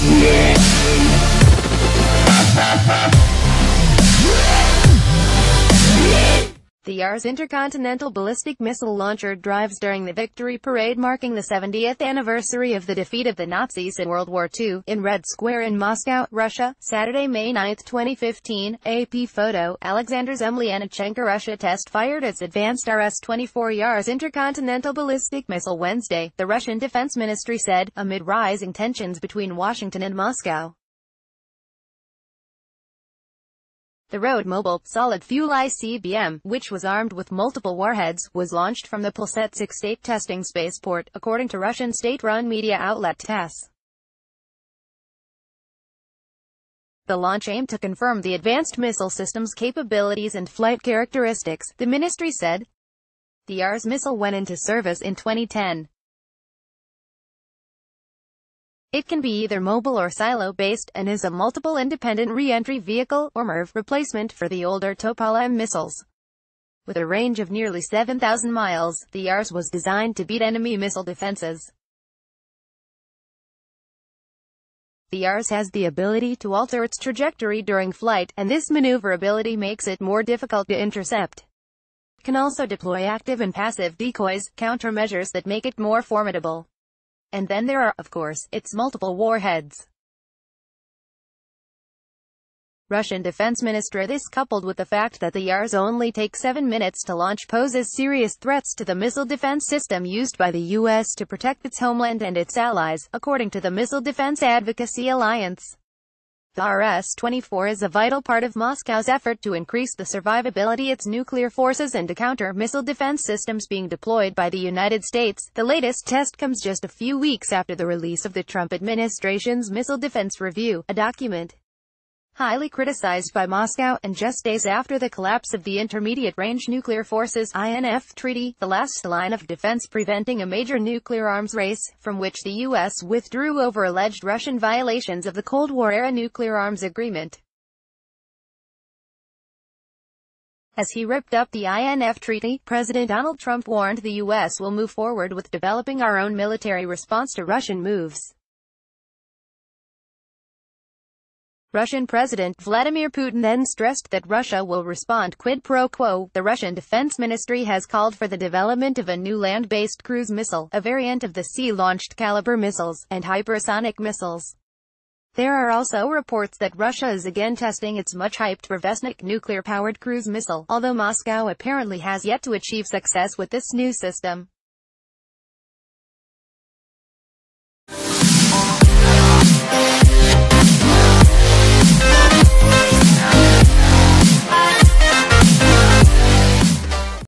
The Yars intercontinental ballistic missile launcher drives during the victory parade marking the 70th anniversary of the defeat of the Nazis in World War II, in Red Square in Moscow, Russia, Saturday, May 9, 2015. AP photo, Alexander Zemlianichenko Russia test fired its advanced RS-24 Yars intercontinental ballistic missile Wednesday, the Russian Defense Ministry said, amid rising tensions between Washington and Moscow. The Road Mobile, solid-fuel ICBM, which was armed with multiple warheads, was launched from the Plesetsk state testing spaceport, according to Russian state-run media outlet TASS. The launch aimed to confirm the advanced missile system's capabilities and flight characteristics, the ministry said. The Yars missile went into service in 2010. It can be either mobile or silo-based, and is a multiple independent re-entry vehicle, or MIRV, replacement for the older Topol-M missiles. With a range of nearly 7,000 miles, the Yars was designed to beat enemy missile defenses. The Yars has the ability to alter its trajectory during flight, and this maneuverability makes it more difficult to intercept. It can also deploy active and passive decoys, countermeasures that make it more formidable. And then there are, of course, its multiple warheads. Russian Defense Minister This coupled with the fact that the Yars only take seven minutes to launch poses serious threats to the missile defense system used by the U.S. to protect its homeland and its allies, according to the Missile Defense Advocacy Alliance. The RS-24 is a vital part of Moscow's effort to increase the survivability its nuclear forces and to counter missile defense systems being deployed by the United States. The latest test comes just a few weeks after the release of the Trump administration's Missile Defense Review, a document highly criticized by Moscow, and just days after the collapse of the Intermediate-Range Nuclear Forces INF Treaty, the last line of defense preventing a major nuclear arms race, from which the U.S. withdrew over alleged Russian violations of the Cold War-era nuclear arms agreement. As he ripped up the INF Treaty, President Donald Trump warned the U.S. will move forward with developing our own military response to Russian moves. Russian President Vladimir Putin then stressed that Russia will respond quid pro quo. The Russian Defense Ministry has called for the development of a new land-based cruise missile, a variant of the sea-launched Kalibr missiles, and hypersonic missiles. There are also reports that Russia is again testing its much-hyped Revesnik nuclear-powered cruise missile, although Moscow apparently has yet to achieve success with this new system.